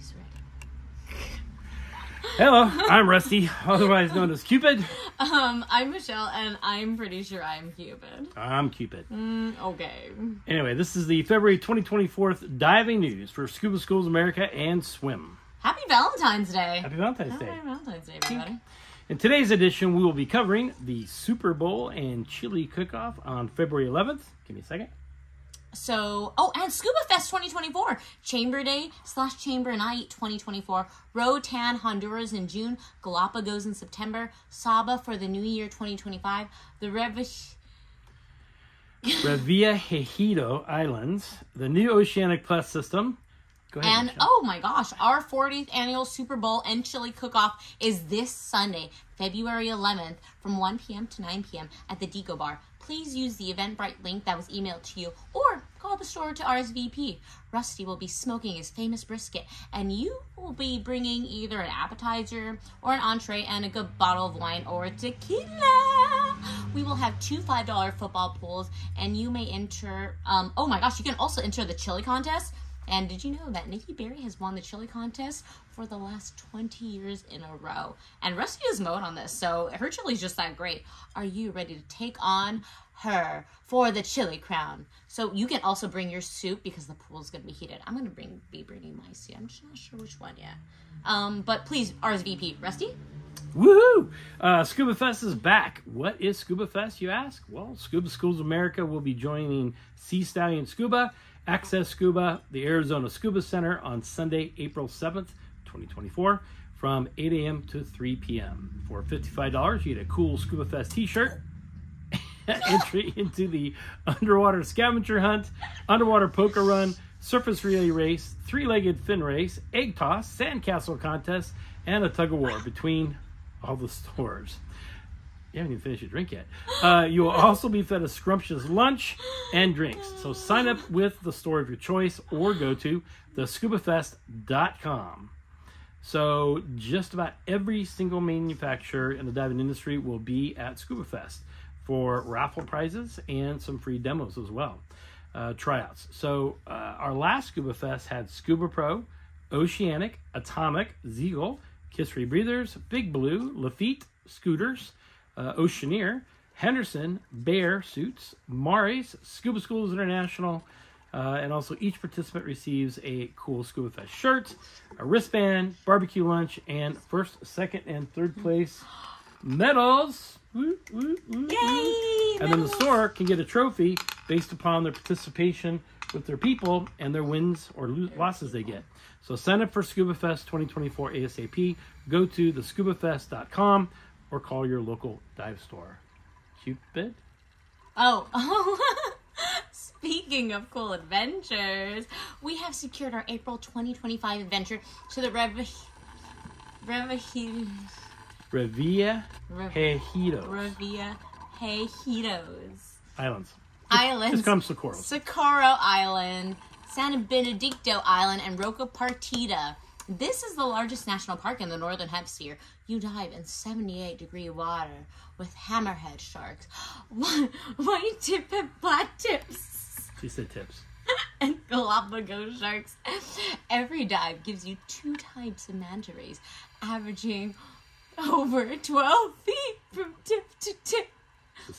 Ready. Hello, I'm Rusty, otherwise known as Cupid. Um, I'm Michelle, and I'm pretty sure I'm Cupid. I'm Cupid. Mm, okay. Anyway, this is the February 2024 diving news for Scuba Schools America and Swim. Happy Valentine's Day. Happy Valentine's Happy Day. Valentine's Day, everybody. In today's edition, we will be covering the Super Bowl and Chili Cook-Off on February 11th. Give me a second. So, oh, and Scuba Fest 2024, Chamber Day slash Chamber Night 2024, Roatan, Honduras in June, Galapagos in September, Saba for the New Year 2025, the Rev. Revillagigedo Islands, the new Oceanic Plus system. Go ahead. And Michelle. oh my gosh, our 40th annual Super Bowl and chili cook off is this Sunday, February 11th from 1 p.m. to 9 p.m. at the Deco Bar. Please use the Eventbrite link that was emailed to you or call the store to RSVP. Rusty will be smoking his famous brisket, and you will be bringing either an appetizer or an entree and a good bottle of wine or tequila. We will have two $5 football pools, and you may enter. Um, oh my gosh, you can also enter the chili contest. And did you know that Nikki Berry has won the chili contest for the last 20 years in a row? And Rusty is mowed on this, so her chili's just that great. Are you ready to take on her for the chili crown? So you can also bring your soup because the pool's gonna be heated. I'm gonna bring be bringing my soup. I'm just not sure which one yet. Um, but please RSVP. Rusty? Woohoo! Uh, Scuba Fest is back. What is Scuba Fest, you ask? Well, Scuba Schools America will be joining Sea Stallion Scuba, Access Scuba, the Arizona Scuba Center on Sunday, April 7th, 2024, from 8 a.m. to 3 p.m. For $55, you get a cool Scuba Fest t shirt, entry into the underwater scavenger hunt, underwater poker run, surface relay race, three legged fin race, egg toss, sandcastle contest, and a tug of war between all the stores. You haven't even finished your drink yet. Uh, you will also be fed a scrumptious lunch and drinks. So sign up with the store of your choice or go to thescubafest.com. So just about every single manufacturer in the diving industry will be at Scuba Fest for raffle prizes and some free demos as well, uh, tryouts. So uh, our last Scuba Fest had Scuba Pro, Oceanic, Atomic, Zeagle, Kiss Rebreathers, Big Blue, Lafitte, Scooters, uh, Oceaneer, Henderson, Bare Suits, Mares, Scuba Schools International, uh, and also each participant receives a cool Scuba Fest shirt, a wristband, barbecue lunch, and first, second, and third place medals. Woo, woo, woo. Yay! And then the store can get a trophy based upon their participation with their people and their wins or losses they get. So sign up for Scuba Fest 2024 ASAP. Go to thescubafest.com or call your local dive store. Cupid? Oh, speaking of cool adventures, we have secured our April 2025 adventure to the Rev. Rev. Revilla Rev- Hejitos Revia Hejitos Islands. Islands. This comes to corals. Socorro Island, San Benedicto Island, and Roca Partida. This is the largest national park in the northern hemisphere. You dive in 78 degree water with hammerhead sharks, white tip and black tips, She said tips. and Galapagos sharks. Every dive gives you two types of manta rays, averaging over 12 feet from tip to tip.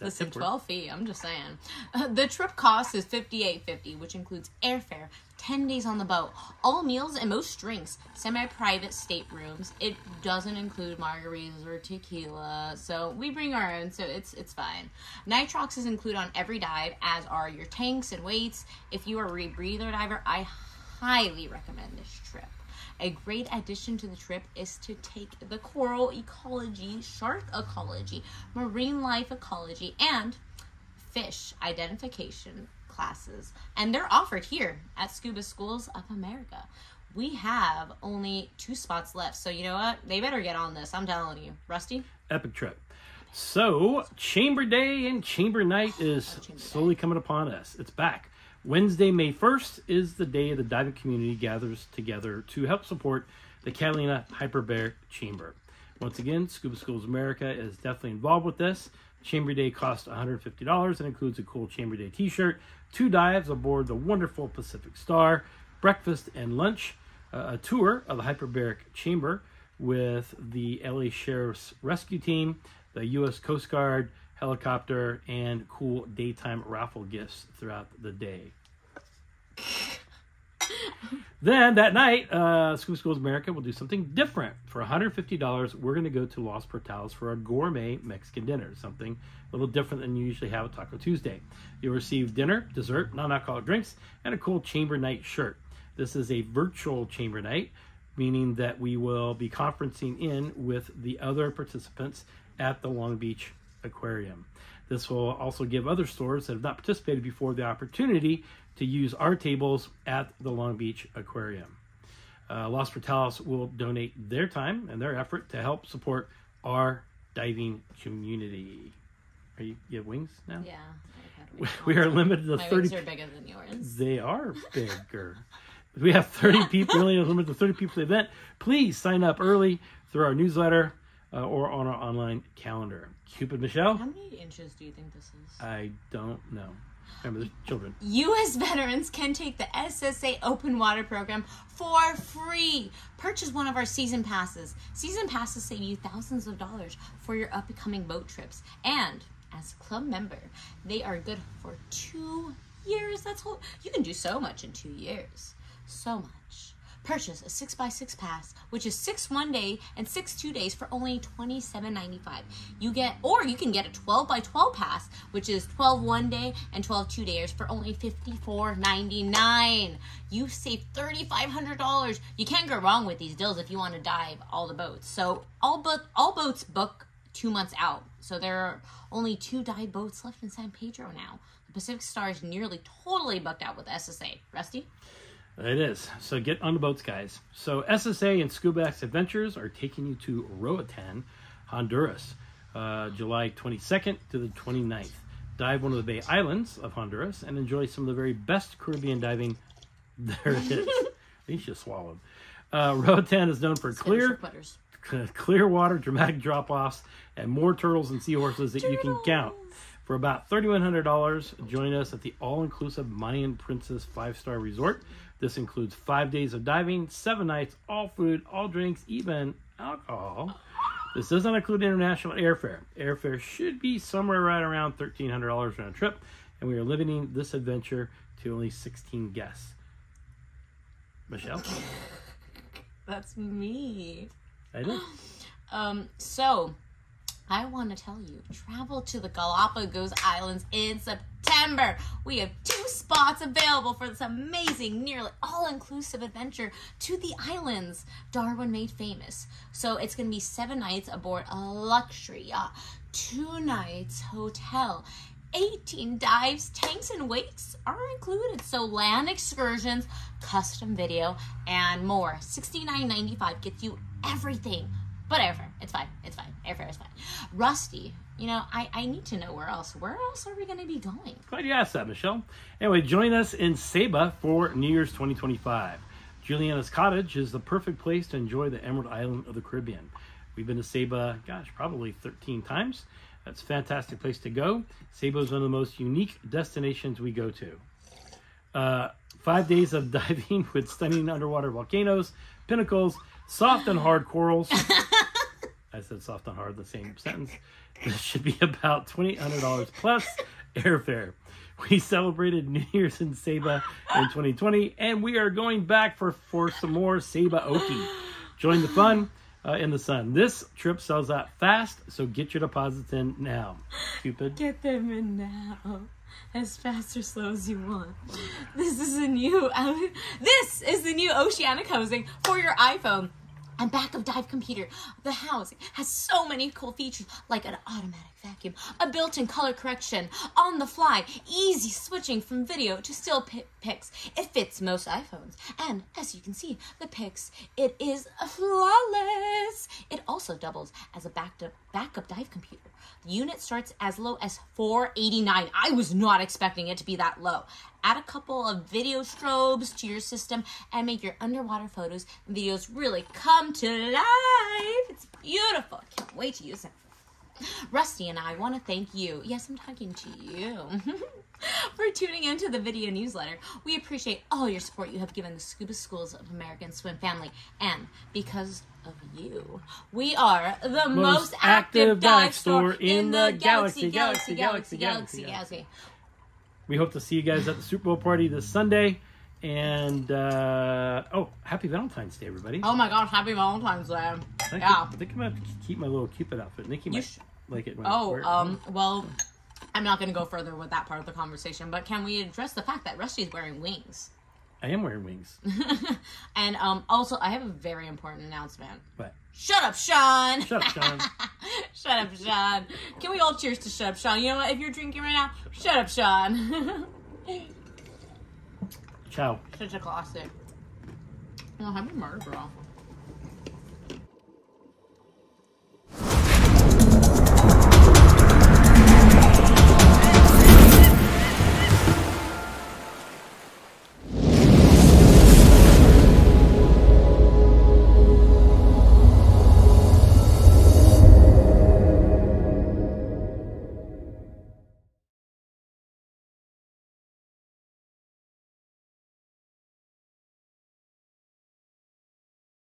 Listen, 12 feet, I'm just saying. Uh, the trip cost is $58.50, which includes airfare, 10 days on the boat, all meals and most drinks, semi-private staterooms. It doesn't include margaritas or tequila, so we bring our own, so it's it's fine. Nitrox is included on every dive, as are your tanks and weights. If you are a rebreather diver, I highly recommend this trip. A great addition to the trip is to take the coral ecology, shark ecology, marine life ecology, and fish identification classes. And they're offered here at Scuba Schools of America. We have only two spots left, so you know what? They better get on this. I'm telling you. Rusty? Epic trip. So, Chamber Day and Chamber Night is Chamber Day. slowly coming upon us. It's back. Wednesday, May 1st is the day the diving community gathers together to help support the Catalina Hyperbaric Chamber. Once again, Scuba Schools America is definitely involved with this. Chamber Day costs $150 and includes a cool Chamber Day t shirt, two dives aboard the wonderful Pacific Star, breakfast and lunch, uh, a tour of the hyperbaric chamber with the LA Sheriff's Rescue Team, the U.S. Coast Guard, helicopter, and cool daytime raffle gifts throughout the day. then that night, uh, Scuba Schools America will do something different. For $150, we're going to go to Los Portales for a gourmet Mexican dinner, something a little different than you usually have at Taco Tuesday. You'll receive dinner, dessert, non alcoholic drinks, and a cool chamber night shirt. This is a virtual chamber night, meaning that we will be conferencing in with the other participants at the Long Beach Aquarium. This will also give other stores that have not participated before the opportunity to use our tables at the Long Beach Aquarium. Uh, Los Portales will donate their time and their effort to help support our diving community. Are you, you have wings now? Yeah. We, we are limited to My 30 wings are bigger than yours. they are bigger. we have 30 people, only limited to 30 people for the event. Please sign up early through our newsletter uh, or on our online calendar. Cupid Michelle? How many inches do you think this is? I don't know. Remember, there's children. U.S. veterans can take the SSA Open Water Program for free. Purchase one of our season passes. Season passes save you thousands of dollars for your upcoming boat trips. And as a club member, they are good for two years. That's whole. You can do so much in two years. So much. Purchase a 6x6 pass, which is 6 one day and 6 two days for only $27.95. You get, or you can get a 12 by 12 pass, which is 12 one day and 12 two days for only $54.99. You save $3,500. You can't go wrong with these deals if you want to dive all the boats. So all but all boats book two months out. So there are only two dive boats left in San Pedro now. The Pacific Star is nearly totally booked out with SSA. Rusty? It is. So get on the boats, guys. So SSA and Scuba X Adventures are taking you to Roatan, Honduras, uh, July 22nd to the 29th. Dive one of the Bay Islands of Honduras and enjoy some of the very best Caribbean diving there is. At least you swallowed. Uh, Roatan is known for clear, clear water, dramatic drop offs, and more turtles and seahorses that you can count. For about $3,100, join us at the all inclusive Mayan Princess five star resort. This includes five days of diving, seven nights, all food, all drinks, even alcohol. This doesn't include international airfare. Airfare should be somewhere right around $1,300 round trip, and we are limiting this adventure to only 16 guests. Michelle? That's me. I know. Um, so I want to tell you, travel to the Galapagos Islands in September. We have two spots available for this amazing, nearly all-inclusive adventure to the islands Darwin made famous. So it's going to be seven nights aboard a luxury yacht, two nights hotel. 18 dives, tanks, and wakes are included. So land excursions, custom video, and more. $69.95 gets you everything. But airfare, it's fine. It's fine. Airfare is fine. Rusty, you know, I, I need to know where else. Where else are we going to be going? Glad you asked that, Michelle. Anyway, join us in Saba for New Year's 2025. Juliana's Cottage is the perfect place to enjoy the Emerald Island of the Caribbean. We've been to Saba, gosh, probably 13 times. That's a fantastic place to go. Saba is one of the most unique destinations we go to. Uh, five days of diving with stunning underwater volcanoes, pinnacles, soft and hard corals. I said soft and hard in the same sentence. This should be about $2,800 plus airfare. We celebrated New Year's in Saba in 2020, and we are going back for, for some more Saba Oki. Join the fun uh, in the sun. This trip sells out fast, so get your deposits in now. Cupid. Get them in now. As fast or slow as you want. This is a new this is the new oceanic housing for your iPhone. And backup dive computer. The housing has so many cool features like an automatic vacuum, a built-in color correction, on the fly, easy switching from video to still pics. It fits most iPhones, and as you can see, the pics it is flawless. It also doubles as a backup backup dive computer. The unit starts as low as 489. I was not expecting it to be that low. Add a couple of video strobes to your system and make your underwater photos and videos really come to life. It's beautiful. Can't wait to use it. Rusty and I want to thank you. Yes, I'm talking to you. For tuning into the video newsletter. We appreciate all your support you have given the Scuba Schools of American Swim family. And because of you, we are the most, active dive store in the galaxy galaxy, galaxy, galaxy, galaxy, galaxy. We hope to see you guys at the Super Bowl party this Sunday. And uh, oh, happy Valentine's Day, everybody! Oh my gosh, happy Valentine's Day. I think, Yeah. I think I'm gonna have to keep my little Cupid outfit. Nikki might sh- like it. Oh, it. um, well, I'm not going to go further with that part of the conversation, but can we address the fact that Rusty's wearing wings? I am wearing wings. And um, also, I have a very important announcement. But Shut up, Sean! shut up, Sean. Shut up, Sean. Can we all cheers to Shut Up, Sean? You know what? If you're drinking right now, shut up, Sean. Ciao. Such a classic. Oh, happy Mardi Gras.